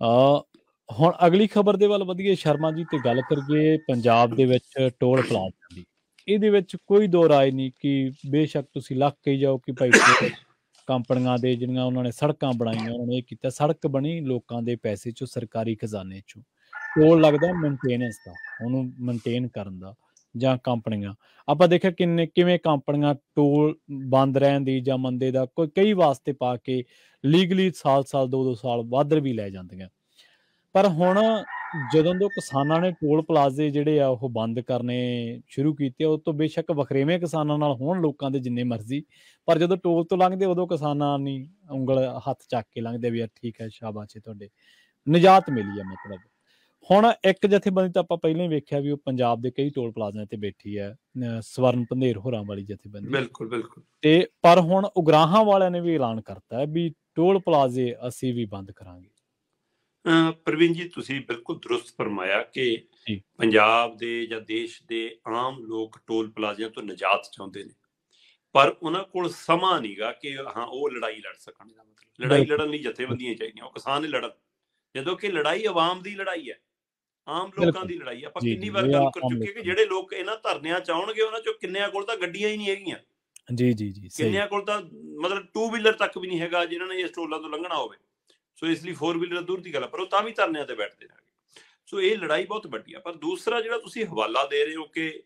ਆ ਹੁਣ ਅਗਲੀ ਖਬਰ ਦੇ ਵੱਲ ਵਧੀਏ ਸ਼ਰਮਾ ਜੀ ਤੇ ਗੱਲ ਕਰੀਏ ਪੰਜਾਬ ਦੇ ਵਿੱਚ ਟੋਲ ਪਲਾਜ਼ਾ ਦੀ। ਇਹਦੇ ਵਿੱਚ ਕੋਈ ਦੋ ਰਾਏ ਨਹੀਂ ਕਿ ਬੇਸ਼ੱਕ ਤੁਸੀਂ ਲੱਖ ਕਹੀ ਜਾਓ ਕਿ ਭਾਈ ਕੰਪਨੀਆਂ ਦੇ ਜਿਹੜੀਆਂ ਉਹਨਾਂ ਨੇ ਸੜਕਾਂ ਬਣਾਈਆਂ ਉਹਨਾਂ ਨੇ ਇਹ ਕੀਤਾ ਸੜਕ ਬਣੀ ਲੋਕਾਂ ਦੇ ਪੈਸੇ ਚੋਂ ਸਰਕਾਰੀ ਖਜ਼ਾਨੇ ਚੋਂ। ਟੋਲ ਲੱਗਦਾ ਮੇਨਟੇਨੈਂਸ ਦਾ ਉਹਨੂੰ ਮੇਨਟੇਨ ਕਰਨ ਦਾ। ਜਾਂ ਕੰਪਨੀਆਂ। ਆਪਾਂ ਦੇਖਿਆ ਕਿੰਨੇ, ਕਿਵੇਂ ਕੰਪਨੀਆਂ ਟੋਲ ਬੰਦ ਰਹਿਣ ਦੀ ਜਾਂ ਮੰਦੇ ਦਾ ਕੋਈ, ਕਈ ਵਾਸਤੇ ਪਾ ਕੇ ਲੀਗਲੀ ਸਾਲ-ਸਾਲ ਦੋ-ਦੋ ਸਾਲ ਵੱਧ ਵੀ ਲੈ ਜਾਂਦੀਆਂ। ਪਰ ਹੁਣ ਜਦੋਂ ਤੋਂ ਕਿਸਾਨਾਂ ਨੇ ਟੋਲ ਪਲਾਜ਼ੇ ਜਿਹੜੇ ਆ ਉਹ ਬੰਦ ਕਰਨੇ ਸ਼ੁਰੂ ਕੀਤੇ, ਉਹ ਤੋਂ ਬੇਸ਼ੱਕ ਵਖਰੇਵੇਂ ਕਿਸਾਨਾਂ ਨਾਲ ਹੋਣ ਲੋਕਾਂ ਦੇ ਜਿੰਨੇ ਮਰਜ਼ੀ, ਪਰ ਜਦੋਂ ਟੋਲ ਤੋਂ ਲੰਘਦੇ ਉਦੋਂ ਕਿਸਾਨਾਂ ਨਹੀਂ ਉਂਗਲ ਹੱਥ ਚੱਕ ਕੇ ਲੰਘਦੇ ਵੀ ਯਾਰ ਠੀਕ ਹੈ, ਸ਼ਾਬਾਸ਼ ਤੁਹਾਡੇ। ਨਿਜਾਤ ਮਿਲੀ ਹੈ ਮਤਲਬ। ਹੁਣ ਇੱਕ ਜਥੇਬੰਦੀ ਤਾਂ ਆਪਾਂ ਪਹਿਲਾਂ ਹੀ ਵੇਖਿਆ ਵੀ ਉਹ ਪੰਜਾਬ ਦੇ ਕਈ ਟੋਲ ਪਲਾਜ਼ਿਆਂ ਤੇ ਬੈਠੀ ਹੈ ਸਵਰਨ ਪੰਧੇਰ ਹੋਰਾਂ ਵਾਲੀ ਜਥੇਬੰਦੀ। ਬਿਲਕੁਲ ਬਿਲਕੁਲ। ਤੇ ਪਰ ਹੁਣ ਉਗਰਾਹਾਂ ਵਾਲਿਆਂ ਨੇ ਵੀ ਐਲਾਨ ਕਰਤਾ ਹੈ ਵੀ ਟੋਲ ਪਲਾਜ਼ੇ ਅਸੀਂ ਵੀ ਬੰਦ ਕਰਾਂਗੇ। ਪ੍ਰਵੀਨ ਜੀ ਤੁਸੀਂ ਬਿਲਕੁਲ ਦਰੁਸਤ ਫਰਮਾਇਆ ਕਿ ਪੰਜਾਬ ਦੇ ਜਾਂ ਦੇਸ਼ ਦੇ ਆਮ ਲੋਕ ਟੋਲ ਪਲਾਜ਼ਿਆਂ ਤੋਂ ਨਜਾਤ ਚਾਹੁੰਦੇ ਨੇ। ਪਰ ਉਹਨਾਂ ਕੋਲ ਸਮਾਂ ਨਹੀਂਗਾ ਕਿ ਹਾਂ ਉਹ ਲੜਾਈ ਲੜ ਸਕਣ। ਦਾ ਮਤਲਬ ਲੜਾਈ ਲੜਨ ਲਈ ਜਥੇਬੰਦੀਆਂ ਚਾਹੀਦੀਆਂ। ਉਹ ਕਿਸਾਨ ਨੇ ਲੜਨ। ਜਦੋਂ ਕਿ ਲੜਾਈ ਆਵਾਮ ਦੀ ਲੜਾਈ ਹੈ। ਆਮ ਲੋਕਾਂ ਦੀ ਲੜਾਈ ਆਪਾਂ ਕਿੰਨੀ ਵਾਰ ਗੱਲ ਕਰ ਚੁੱਕੇ ਕਿ ਜਿਹੜੇ ਲੋਕ ਇਹਨਾਂ ਧਰਨਿਆਂ ਚ ਆਉਣਗੇ ਉਹਨਾਂ ਚੋਂ ਕਿੰਨਿਆਂ ਕੋਲ ਤਾਂ ਗੱਡੀਆਂ ਹੀ ਨਹੀਂ ਹੈਗੀਆਂ। ਜੀ ਜੀ ਜੀ ਕਿੰਨਿਆਂ ਕੋਲ ਤਾਂ ਮਤਲਬ 2 ਵੀਲਰ ਤੱਕ ਵੀ ਨਹੀਂ ਹੈਗਾ ਜਿਨ੍ਹਾਂ ਨੇ ਇਸ ਟੋਲਾਂ ਤੋਂ ਲੰਘਣਾ ਹੋਵੇ। ਸੋ ਇਸ ਲਈ 4 ਵੀਲਰ ਦੂਰ ਦੀ ਗੱਲ ਪਰ ਉਹ ਤਾਂ ਵੀ ਧਰਨਿਆਂ ਤੇ ਬੈਠਦੇ ਨੇ। ਸੋ ਇਹ ਲੜਾਈ ਬਹੁਤ ਵੱਡੀ ਆ। ਪਰ ਦੂਸਰਾ ਜਿਹੜਾ ਤੁਸੀਂ ਹਵਾਲਾ ਦੇ ਰਹੇ ਹੋ ਕਿ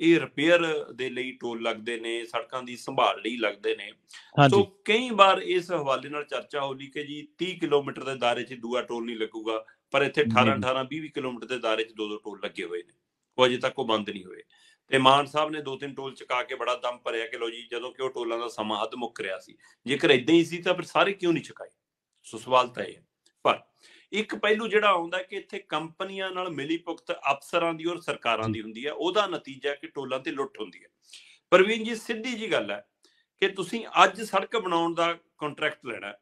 ਇਹ ਰਿਪੇਅਰ ਦੇ ਲਈ ਟੋਲ ਲੱਗਦੇ ਨੇ ਸੜਕਾਂ ਦੀ ਸੰਭਾਲ ਲਈ ਲੱਗਦੇ ਨੇ। ਸੋ ਕਈ ਵਾਰ ਇਸ ਹਵਾਲੇ ਨਾਲ ਚਰਚਾ ਹੋਲੀ ਕਿ ਜੀ 30 ਕਿਲੋਮੀਟਰ ਦੇ ਦਾਇਰੇ 'ਚ ਦੂਆ ਟੋਲ ਨਹੀਂ ਲੱਗੂਗਾ ਪਰ ਇੱਥੇ 18 18 20 ਕਿਲੋਮੀਟਰ ਦੇ ਦਾਇਰੇ 'ਚ ਦੋ ਦੋ ਟੋਲ ਲੱਗੇ ਹੋਏ ਨੇ। ਉਹ ਅਜੇ ਤੱਕ ਉਹ ਬੰਦ ਨਹੀਂ ਹੋਏ। ਤੇ ਮਾਨ ਸਾਹਿਬ ਨੇ ਦੋ ਤਿੰਨ ਟੋਲ ਚਕਾ ਕੇ ਬੜਾ ਦਮ ਭਰਿਆ ਕਿ ਲੋ ਜੀ ਜਦੋਂ ਕਿ ਉਹ ਟੋਲਾਂ ਦਾ ਸਮਾਂ ਹੱਦ ਮੁੱਕ ਰਿਹਾ ਸੀ। ਜੇਕਰ ਇਦਾਂ ਹੀ ਸੀ ਤਾਂ ਫਿਰ ਸਾਰੇ ਕਿਉਂ ਨਹੀਂ ਚਕਾਏ? ਸੋ ਸਵਾਲ ਤਾਂ ਇਹ ਹੈ। ਪਰ ਇੱਕ ਪਹਿਲੂ ਜਿਹੜਾ ਆਉਂਦਾ ਕਿ ਇੱਥੇ ਕੰਪਨੀਆਂ ਨਾਲ ਮਿਲੀ ਭੁਗਤ ਅਫਸਰਾਂ ਦੀ ਔਰ ਸਰਕਾਰਾਂ ਦੀ ਹੁੰਦੀ ਹੈ ਉਹਦਾ ਨਤੀਜਾ ਕਿ ਟੋਲਾਂ ਤੇ ਲੁੱਟ ਹੁੰਦੀ ਹੈ। ਪ੍ਰਵੀਨ ਜੀ ਸਿੱਧੀ ਜੀ ਗੱਲ ਹੈ ਕਿ ਤੁਸੀਂ ਅੱਜ ਸੜਕ ਬਣਾਉਣ ਦਾ ਕੰਟਰੈਕਟ ਲੈਣਾ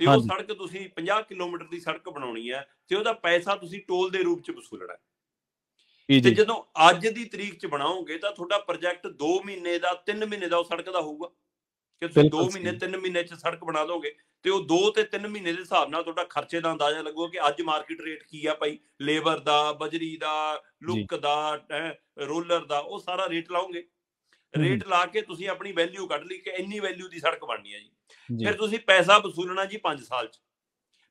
ਤੇ ਉਹ ਸੜਕ ਤੁਸੀਂ 50 ਕਿਲੋਮੀਟਰ ਦੀ ਸੜਕ ਬਣਾਉਣੀ ਹੈ ਤੇ ਉਹਦਾ ਪੈਸਾ ਤੁਸੀਂ ਟੋਲ ਦੇ ਰੂਪ ਚ ਵਸੂਲਣਾ ਤੇ ਜਦੋਂ ਅੱਜ ਦੀ ਤਰੀਕ ਚ ਬਣਾਓਗੇ ਤਾਂ ਤੁਹਾਡਾ ਪ੍ਰੋਜੈਕਟ 2 ਮਹੀਨੇ ਦਾ 3 ਮਹੀਨੇ ਦਾ ਉਹ ਸੜਕ ਦਾ ਹੋਊਗਾ। ਕਿ ਤੁਸੀਂ 2 ਮਹੀਨੇ 3 ਮਹੀਨੇ ਚ ਸੜਕ ਬਣਾ ਦੋਗੇ ਤੇ ਉਹ 2 ਤੇ 3 ਮਹੀਨੇ ਦੇ ਹਿਸਾਬ ਨਾਲ ਤੁਹਾਡਾ ਖਰਚੇ ਦਾ ਅੰਦਾਜ਼ਾ ਲੱਗੂਗਾ ਕਿ ਅੱਜ ਮਾਰਕੀਟ ਰੇਟ ਕੀ ਆ ਭਾਈ? ਲੇਬਰ ਦਾ ਬਜਰੀ ਦਾ ਲੁੱਕ ਦਾ ਰੋਲਰ ਦਾ ਉਹ ਸਾਰਾ ਰੇਟ ਲਾਉਂਗੇ ਰੇਟ ਲਾ ਕੇ ਤੁਸੀਂ ਆਪਣੀ ਵੈਲਿਊ ਕੱਢ ਲਈ ਕਿ ਇੰਨੀ ਵੈਲਿਊ ਦੀ ਸੜਕ ਬਣਨੀ ਹੈ ਜੀ। ਫਿਰ ਤੁਸੀਂ ਪੈਸਾ ਵਸੂਲਣਾ ਜੀ 5 ਸਾਲ ਚ।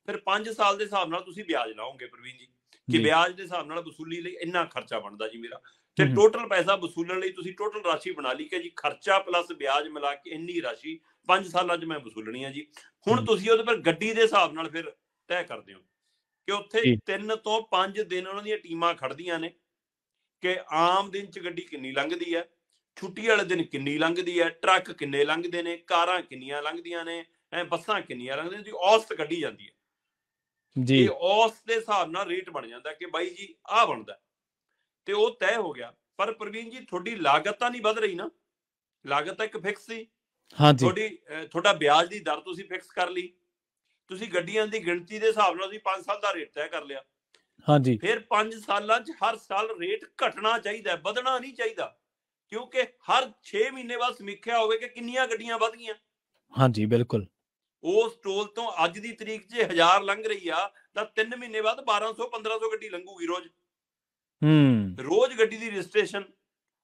ਫਿਰ 5 ਸਾਲ ਦੇ ਹਿਸਾਬ ਨਾਲ ਤੁਸੀਂ ਵਿਆਜ ਲਾਓਗੇ ਪ੍ਰਵੀਨ ਜੀ। ਕਿ ਵਿਆਜ ਦੇ ਹਿਸਾਬ ਨਾਲ ਵਸੂਲੀ ਲਈ ਇੰਨਾ ਖਰਚਾ ਬਣਦਾ ਜੀ ਮੇਰਾ। ਤੇ ਟੋਟਲ ਪੈਸਾ ਵਸੂਲਣ ਲਈ ਤੁਸੀਂ ਟੋਟਲ ਰਾਸ਼ੀ ਬਣਾ ਲਈ ਕਿ ਜੀ ਖਰਚਾ ਪਲੱਸ ਵਿਆਜ ਮਿਲਾ ਕੇ ਇੰਨੀ ਰਾਸ਼ੀ 5 ਸਾਲਾਂ 'ਚ ਮੈਂ ਵਸੂਲਣੀ ਆ ਜੀ। ਹੁਣ ਤੁਸੀਂ ਉਹਦੇ ਪਰ ਗੱਡੀ ਦੇ ਹਿਸਾਬ ਨਾਲ ਫਿਰ ਤੈਅ ਕਰਦੇ ਹੋ ਕਿ ਉੱਥੇ 3 ਤੋਂ 5 ਦਿਨ ਉਹਨਾਂ ਦੀਆਂ ਟੀਮਾਂ ਖੜਦੀਆਂ ਨੇ ਕਿ ਆਮ ਦਿਨ 'ਚ ਗੱਡੀ ਕਿੰਨੀ ਲੰਘਦੀ ਹੈ ਛੁੱਟੀ ਵਾਲੇ ਦਿਨ ਕਿੰਨੀ ਲੰਘਦੀ ਹੈ ਟਰੱਕ ਕਿੰਨੇ ਲੰਘਦੇ ਨੇ ਕਾਰਾਂ ਕਿੰਨੀਆਂ ਲੰਘਦੀਆਂ ਨੇ ਐ ਬੱਸਾਂ ਕਿੰਨੀਆਂ ਲੰਘਦੀਆਂ ਜੀ ਔਸਤ ਕੱਢੀ ਜਾਂਦੀ ਹੈ। ਜੀ। ਇਹ ਔਸਤ ਦੇ ਹਿਸਾਬ ਨਾਲ ਰੇਟ ਬਣ ਜਾਂਦਾ ਕਿ ਬਾਈ ਜੀ ਆਹ ਬਣਦਾ। ਤੇ ਉਹ ਤੈਅ ਹੋ ਗਿਆ। ਪਰ ਪ੍ਰਵੀਨ ਜੀ ਤੁਹਾਡੀ ਲਾਗਤ ਤਾਂ ਨਹੀਂ ਵਧ ਰਹੀ ਨਾ? ਲਾਗਤ ਤਾਂ ਇੱਕ ਫਿਕਸ ਸੀ। ਹਾਂਜੀ। ਤੁਹਾਡੀ ਤੁਹਾਡਾ ਵਿਆਜ ਦੀ ਦਰ ਤੁਸੀਂ ਫਿਕਸ ਕਰ ਲਈ। ਤੁਸੀਂ ਗੱਡੀਆਂ ਦੀ ਗਿਣਤੀ ਦੇ ਹਿਸਾਬ ਨਾਲ ਤੁਸੀਂ 5 ਸਾਲ ਦਾ ਰੇਟ ਤੈਅ ਕਰ ਲਿਆ। ਹਾਂਜੀ। ਫਿਰ 5 ਸਾਲਾਂ 'ਚ ਹਰ ਸਾਲ ਰੇਟ ਘਟਣਾ ਚਾਹੀਦਾ ਵਧਣਾ ਨਹੀਂ ਚਾਹੀਦਾ। ਕਿਉਂਕਿ ਹਰ 6 ਮਹੀਨੇ ਬਾਅਦ ਸਮੀਖਿਆ ਹੋਵੇ ਕਿ ਕਿੰਨੀਆਂ ਗੱਡੀਆਂ ਵਧ ਗਈਆਂ। ਹਾਂਜੀ ਬਿਲਕੁਲ। ਉਸ ਟੋਲ ਤੋਂ ਅੱਜ ਦੀ ਤਰੀਕ 'ਚ 1000 ਲੰਘ ਰਹੀ ਆ ਤਾਂ 3 ਮਹੀਨੇ ਬਾਅਦ 1200 1500 ਗੱਡੀ ਲੰਘੂਗੀ ਰੋਜ਼। ਹੂੰ। ਰੋਜ਼ ਗੱਡੀ ਦੀ ਰਜਿਸਟ੍ਰੇਸ਼ਨ,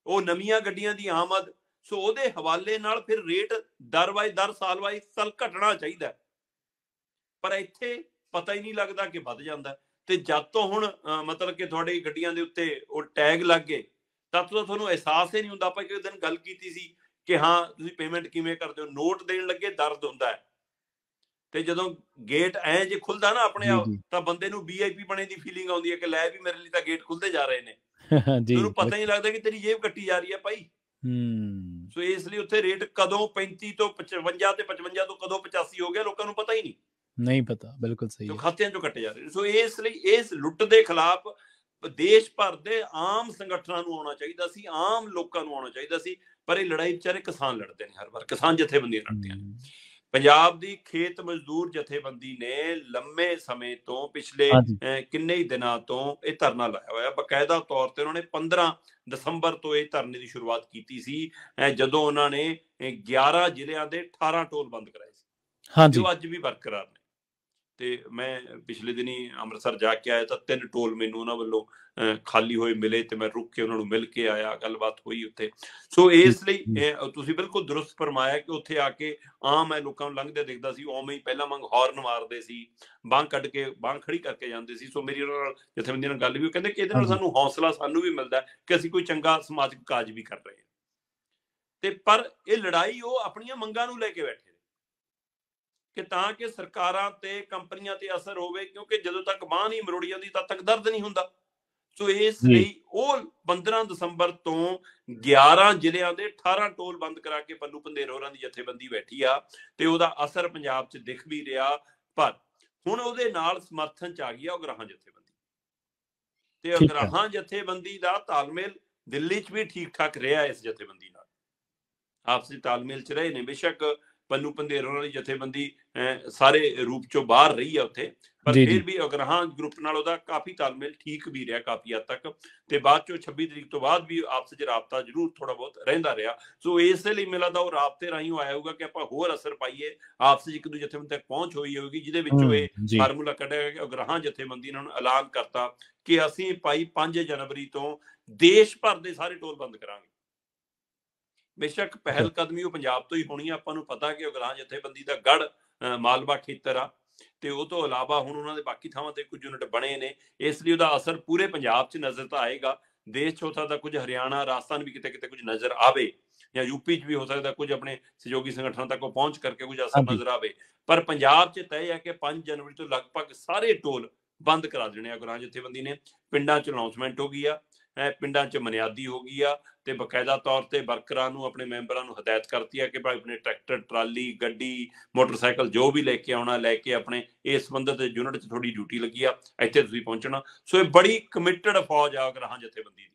ਉਹ ਨਵੀਆਂ ਗੱਡੀਆਂ ਦੀ ਆਮਦ, ਸੋ ਉਹਦੇ ਹਵਾਲੇ ਨਾਲ ਫਿਰ ਰੇਟ ਦਰ ਵਾਈ ਦਰ, ਸਾਲ ਵਾਈ, ਸਾਲ ਘਟਣਾ ਚਾਹੀਦਾ। ਪਰ ਇੱਥੇ ਪਤਾ ਹੀ ਨਹੀਂ ਲੱਗਦਾ ਕਿ ਵੱਧ ਜਾਂਦਾ। ਤੇ ਜਦ ਤੋਂ ਹੁਣ ਮਤਲਬ ਕਿ ਤੁਹਾਡੀ ਗੱਡੀਆਂ ਦੇ ਉੱਤੇ ਉਹ ਟੈਗ ਲੱਗ ਗਏ, ਤਦ ਤੋਂ ਤੁਹਾਨੂੰ ਅਹਿਸਾਸ ਹੀ ਨਹੀਂ ਹੁੰਦਾ। ਆਪਾਂ ਇੱਕ ਦਿਨ ਗੱਲ ਕੀਤੀ ਸੀ ਕਿ ਹਾਂ, ਤੁਸੀਂ ਪੇਮੈਂਟ ਕਿਵੇਂ ਕਰਦੇ ਹੋ? ਨੋਟ ਦੇਣ ਲੱਗੇ, ਦਰਦ ਹੁੰਦਾ ਹੈ। ਤੇ ਜਦੋਂ ਗੇਟ ਐ ਜੇ ਖੁੱਲਦਾ ਨਾ ਆਪਣੇ ਆਪ ਤਾਂ ਬੰਦੇ ਨੂੰ ਵੀਆਈਪੀ ਬਣੇ ਦੀ ਫੀਲਿੰਗ ਆਉਂਦੀ ਹੈ ਕਿ ਲੈ ਵੀ ਮੇਰੇ ਲਈ ਤਾਂ ਗੇਟ ਖੁੱਲਦੇ ਜਾ ਰਹੇ ਨੇ। ਜੀ ਤੁਹਾਨੂੰ ਪਤਾ ਹੀ ਲੱਗਦਾ ਕਿ ਤੇਰੀ ਜੇਬ ਕੱਟੀ ਜਾ ਰਹੀ ਹੈ ਭਾਈ। ਹੂੰ। ਸੋ ਇਸ ਲਈ ਉੱਥੇ ਰੇਟ ਕਦੋਂ 35 ਤੋਂ 55 ਤੇ 55 ਤੋਂ ਕਦੋਂ 85 ਹੋ ਗਿਆ ਲੋਕਾਂ ਨੂੰ ਪਤਾ ਹੀ ਨਹੀਂ। ਨਹੀਂ ਪਤਾ ਬਿਲਕੁਲ ਸਹੀ ਹੈ। ਖਾਤਿਆਂ ਚੋਂ ਕੱਟੇ ਜਾ ਰਹੇ ਸੋ ਇਸ ਲਈ ਇਸ ਲੁੱਟ ਦੇ ਖਿਲਾਫ ਦੇਸ਼ ਭਰ ਦੇ ਆਮ ਸੰਗਠਨਾਂ ਨੂੰ ਆਉਣਾ ਚਾਹੀਦਾ ਸੀ ਆਮ ਲੋਕਾਂ ਨੂੰ ਆਉਣਾ ਚਾਹੀਦਾ ਸੀ ਪਰ ਇਹ ਲੜਾਈ ਵਿਚਾਰੇ ਕਿਸਾਨ ਲੜਦੇ ਨੇ ਹਰ ਵਾਰ ਕਿਸਾਨ ਜਥੇਬੰਦੀਆਂ ਲੜਦੀਆਂ ਨੇ। ਪੰਜਾਬ ਦੀ ਖੇਤ ਮਜ਼ਦੂਰ ਜਥੇਬੰਦੀ ਨੇ ਲੰਮੇ ਸਮੇਂ ਤੋਂ ਪਿਛਲੇ ਕਿੰਨੇ ਹੀ ਦਿਨਾਂ ਤੋਂ ਇਹ ਧਰਨਾ ਲਾਇਆ ਹੋਇਆ। ਬਕਾਇਦਾ ਤੌਰ ਤੇ ਉਹਨਾਂ ਨੇ 15 ਦਸੰਬਰ ਤੋਂ ਇਹ ਧਰਨੇ ਦੀ ਸ਼ੁਰੂਆਤ ਕੀਤੀ ਸੀ। ਜਦੋਂ ਉਹਨਾਂ ਨੇ 11 ਜ਼ਿਲ੍ਹਿਆਂ ਦੇ 18 ਟੋਲ ਬੰਦ ਕਰਾਏ ਸੀ। ਹਾਂਜੀ। ਜੋ ਅੱਜ ਵੀ ਬਰਕਰਾਰ ਨੇ। ਤੇ ਮੈਂ ਪਿਛਲੇ ਦਿਨੀ ਅੰਮ੍ਰਿਤਸਰ ਜਾ ਕੇ ਆਇਆ ਤਾਂ ਤਿੰਨ ਟੋਲ ਮੈਨੂੰ ਉਹਨਾਂ ਵੱਲੋਂ ਖਾਲੀ ਹੋਏ ਮਿਲੇ ਤੇ ਮੈਂ ਰੁੱਕ ਕੇ ਉਹਨਾਂ ਨੂੰ ਮਿਲ ਕੇ ਆਇਆ ਗੱਲਬਾਤ ਹੋਈ ਉੱਥੇ। ਸੋ ਇਸ ਲਈ ਤੁਸੀਂ ਬਿਲਕੁਲ ਦਰੁਸਤ ਫਰਮਾਇਆ ਕਿ ਉੱਥੇ ਆ ਕੇ ਆਮ ਹੈ ਲੋਕਾਂ ਨੂੰ ਲੰਘਦੇ ਦਿਖਦਾ ਸੀ ਉਵੇਂ ਹੀ ਪਹਿਲਾਂ ਵਾਂਗ ਹਾਰਨ ਮਾਰਦੇ ਸੀ ਬਾਂਹ ਕੱਢ ਕੇ ਬਾਂਹ ਖੜੀ ਕਰਕੇ ਜਾਂਦੇ ਸੀ। ਸੋ ਮੇਰੀ ਉਹਨਾਂ ਨਾਲ ਜਥੇਬੰਦੀਆਂ ਨਾਲ ਗੱਲ ਵੀ ਉਹ ਕਹਿੰਦੇ ਕਿ ਇਹਦੇ ਨਾਲ ਸਾਨੂੰ ਹੌਸਲਾ ਸਾਨੂੰ ਵੀ ਮਿਲਦਾ ਕਿ ਅਸੀਂ ਕੋਈ ਚੰਗਾ ਸਮਾਜਿਕ ਕਾਜ ਵੀ ਕਰ ਰਹੇ ਹਾਂ। ਤੇ ਪਰ ਇਹ ਲੜਾਈ ਉਹ ਆਪਣੀਆਂ ਮੰਗਾਂ ਨੂੰ ਲੈ ਕੇ ਬੈਠੇ ਕਿ ਤਾਂ ਕਿ ਸਰਕਾਰਾਂ ਤੇ ਕੰਪਨੀਆਂ ਤੇ ਅਸਰ ਹੋਵੇ ਕਿਉਂਕਿ ਜਦੋਂ ਤੱਕ ਬਾਹ ਨਹੀਂ ਮਰੋੜੀ ਜਾਂਦੀ ਤਦ ਤੱਕ ਦਰਦ ਨਹੀਂ ਹੁੰਦਾ। ਸੋ ਇਸ ਲਈ ਉਹ 15 ਦਸੰਬਰ ਤੋਂ 11 ਜ਼ਿਲ੍ਹਿਆਂ ਦੇ 18 ਟੋਲ ਬੰਦ ਕਰਾ ਕੇ ਪੱਲੂ ਪੰਦੇਰ ਹੋਰਾਂ ਦੀ ਜਥੇਬੰਦੀ ਬੈਠੀ ਆ ਤੇ ਉਹਦਾ ਅਸਰ ਪੰਜਾਬ 'ਚ ਦਿਖ ਵੀ ਰਿਹਾ। ਪਰ ਹੁਣ ਉਹਦੇ ਨਾਲ ਸਮਰਥਨ 'ਚ ਆ ਗਈ ਆ ਉਹ ਗ੍ਰਾਹਾਂ ਜਥੇਬੰਦੀ। ਤੇ ਗ੍ਰਾਹਾਂ ਜਥੇਬੰਦੀ ਦਾ ਤਾਲਮੇਲ ਦਿੱਲੀ 'ਚ ਵੀ ਠੀਕ ਠਾਕ ਰਿਹਾ ਇਸ ਜਥੇਬੰਦੀ ਨਾਲ। ਆਪਸੀ ਤਾਲਮੇਲ 'ਚ ਰਹੇ ਨੇ। ਬੇਸ਼ੱਕ ਪੰਨੂ ਪੰਦੇਰ ਉਹਨਾਂ ਦੀ ਜਥੇਬੰਦੀ ਸਾਰੇ ਰੂਪ ਚੋਂ ਬਾਹਰ ਰਹੀ ਹੈ ਉੱਥੇ ਪਰ ਫਿਰ ਵੀ ਅਗਰਹਾਂ ਗਰੁੱਪ ਨਾਲ ਉਹਦਾ ਕਾਫੀ ਤਾਲਮੇਲ ਠੀਕ ਵੀ ਰਿਹਾ ਕਾਫੀ ਹੱਦ ਤੱਕ ਤੇ ਬਾਅਦ ਚੋਂ 26 ਤਰੀਕ ਤੋਂ ਬਾਅਦ ਵੀ ਆਪਸ ਵਿੱਚ ਰਾਬਤਾ ਜ਼ਰੂਰ ਥੋੜਾ ਬਹੁਤ ਰਹਿੰਦਾ ਰਿਹਾ। ਸੋ ਇਸੇ ਲਈ ਮਿਲਾ ਦਾ ਉਹ ਰਾਬਤੇ ਰਾਹੀਂ ਆਇਆ ਹੋਊਗਾ ਕਿ ਆਪਾਂ ਹੋਰ ਅਸਰ ਪਾਈਏ ਆਪਸ ਵਿੱਚ ਇੱਕ ਦੂਜੇ ਜਥੇਬੰਦੀ ਤੱਕ ਪਹੁੰਚ ਹੋਈ ਹੋਊਗੀ ਜਿਹਦੇ ਵਿੱਚੋਂ ਇਹ ਫਾਰਮੂਲਾ ਕੱਢਿਆ ਗਿਆ ਕਿ ਅਗਰਹਾਂ ਜਥੇਬੰਦੀ ਨੇ ਐਲਾਨ ਕਰਤਾ ਕਿ ਅਸੀਂ ਭਾਈ 5 ਜਨਵਰੀ ਤੋਂ ਦੇਸ਼ ਭਰ ਦੇ ਸਾਰੇ ਟੋਲ ਬੰਦ ਕਰਾਂਗੇ। ਬੇਸ਼ੱਕ ਪਹਿਲ ਕਦਮੀ ਉਹ ਪੰਜਾਬ ਤੋਂ ਹੀ ਹੋਣੀ ਆ ਆਪਾਂ ਨੂੰ ਪਤਾ ਕਿ ਉਗਰਾਂ ਜਥੇਬੰਦੀ ਦਾ ਗੜ ਮਾਲਵਾ ਖੇਤਰ ਆ ਤੇ ਉਹ ਤੋਂ ਇਲਾਵਾ ਹੁਣ ਉਹਨਾਂ ਦੇ ਬਾਕੀ ਥਾਵਾਂ ਤੇ ਕੁਝ ਯੂਨਿਟ ਬਣੇ ਨੇ ਇਸ ਲਈ ਉਹਦਾ ਅਸਰ ਪੂਰੇ ਪੰਜਾਬ 'ਚ ਨਜ਼ਰ ਤਾਂ ਆਏਗਾ। ਦੇਸ਼ ਚੌਥਾ ਦਾ ਕੁਝ ਹਰਿਆਣਾ ਰਾਜਸਥਾਨ ਵੀ ਕਿਤੇ ਕਿਤੇ ਕੁਝ ਨਜ਼ਰ ਆਵੇ ਜਾਂ ਯੂਪੀ 'ਚ ਵੀ ਹੋ ਸਕਦਾ ਕੁਝ ਆਪਣੇ ਸਹਿਯੋਗੀ ਸੰਗਠਨਾਂ ਤੱਕ ਪਹੁੰਚ ਕਰਕੇ ਕੁਝ ਅਸਰ ਨਜ਼ਰ ਆਵੇ। ਪਰ ਪੰਜਾਬ 'ਚ ਤੈਅ ਹੈ ਕਿ 5 ਜਨਵਰੀ ਤੋਂ ਲਗਭਗ ਸਾਰੇ ਟੋਲ ਬੰਦ ਕਰਾ ਦੇਣੇ ਆ ਗੁਰਾਂ ਜਥੇਬੰਦੀ ਨੇ। ਪਿੰਡਾਂ 'ਚ ਅਨਾਉਂਸਮੈਂਟ ਹੋ ਗਈ ਆ। ਪਿੰਡਾਂ 'ਚ ਮਨਿਆਦੀ ਹੋ ਗਈ ਆ ਤੇ ਬਕਾਇਦਾ ਤੌਰ ਤੇ ਵਰਕਰਾਂ ਨੂੰ, ਆਪਣੇ ਮੈਂਬਰਾਂ ਨੂੰ ਹਦਾਇਤ ਕਰਤੀ ਆ ਕਿ ਭਾਈ ਆਪਣੇ ਟਰੈਕਟਰ, ਟਰਾਲੀ, ਗੱਡੀ, ਮੋਟਰਸਾਈਕਲ ਜੋ ਵੀ ਲੈ ਕੇ ਆਉਣਾ, ਲੈ ਕੇ ਆਪਣੇ ਇਸ ਸੰਬੰਧਤ ਯੂਨਿਟ 'ਚ ਥੋੜੀ ਡਿਊਟੀ ਲੱਗੀ ਆ, ਇੱਥੇ ਤੁਸੀਂ ਪਹੁੰਚਣਾ। ਸੋ ਇਹ ਬੜੀ ਕਮਿਟਡ ਫੌਜ ਆ ਗ੍ਰਾਹਾਂ ਜਥੇਬੰਦੀ ਦੀ।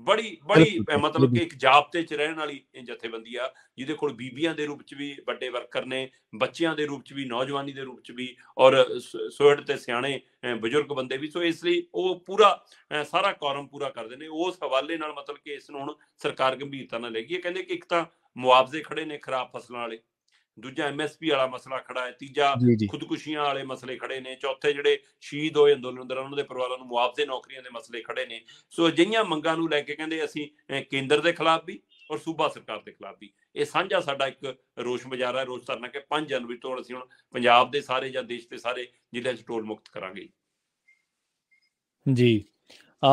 ਬੜੀ ਬੜੀ ਮਤਲਬ ਕਿ ਇੱਕ ਜਾਬਤੇ 'ਚ ਰਹਿਣ ਵਾਲੀ ਜਥੇਬੰਦੀ ਆ ਜਿਹਦੇ ਕੋਲ ਬੀਬੀਆਂ ਦੇ ਰੂਪ 'ਚ ਵੀ ਵੱਡੇ ਵਰਕਰ ਨੇ ਬੱਚਿਆਂ ਦੇ ਰੂਪ 'ਚ ਵੀ ਨੌਜਵਾਨੀ ਦੇ ਰੂਪ 'ਚ ਵੀ ਔਰ ਸੋਹੜ ਤੇ ਸਿਆਣੇ ਬਜ਼ੁਰਗ ਬੰਦੇ ਵੀ ਸੋ ਇਸ ਲਈ ਉਹ ਪੂਰਾ ਸਾਰਾ ਕੌਰਮ ਪੂਰਾ ਕਰਦੇ ਨੇ। ਉਸ ਹਵਾਲੇ ਨਾਲ ਮਤਲਬ ਕਿ ਇਸ ਨੂੰ ਹੁਣ ਸਰਕਾਰ ਗੰਭੀਰਤਾ ਨਾਲ ਲੈਗੀ ਇਹ ਕਹਿੰਦੇ ਕਿ ਇੱਕ ਤਾਂ ਮੁਆਵਜ਼ੇ ਖੜੇ ਨੇ ਖਰਾਬ ਫਸਲਾਂ ਵਾਲੇ। ਦੂਜਾ ਐਮਐਸਪੀ ਵਾਲਾ ਮਸਲਾ ਖੜਾ ਹੈ ਤੀਜਾ ਖੁਦਕੁਸ਼ੀਆਂ ਵਾਲੇ ਮਸਲੇ ਖੜੇ ਨੇ ਚੌਥੇ ਜਿਹੜੇ ਸ਼ਹੀਦ ਹੋਏ ਅੰਦੋਲਨ ਦੌਰਾਨ ਉਹਨਾਂ ਦੇ ਪਰਿਵਾਰਾਂ ਨੂੰ ਮੁਆਵਜ਼ੇ ਨੌਕਰੀਆਂ ਦੇ ਮਸਲੇ ਖੜੇ ਨੇ। ਸੋ ਅਜਿਹੀਆਂ ਮੰਗਾਂ ਨੂੰ ਲੈ ਕੇ ਕਹਿੰਦੇ ਅਸੀਂ ਕੇਂਦਰ ਦੇ ਖਿਲਾਫ ਵੀ ਔਰ ਸੂਬਾ ਸਰਕਾਰ ਦੇ ਖਿਲਾਫ ਵੀ। ਇਹ ਸਾਂਝਾ ਸਾਡਾ ਇੱਕ ਰੋਸ਼ ਮੁਜ਼ਾਹਰਾ ਹੈ ਰੋਸ਼ ਧਰਨਾ ਕਿ 5 ਜਨਵਰੀ ਤੋਂ ਅਸੀਂ ਹੁਣ ਪੰਜਾਬ ਦੇ ਸਾਰੇ ਜਾਂ ਦੇਸ਼ ਦੇ ਸਾਰੇ ਜ਼ਿਲ੍ਹਿਆਂ 'ਚ ਟੋਲ ਮੁਕਤ ਕਰਾਂਗੇ ਜੀ। ਆ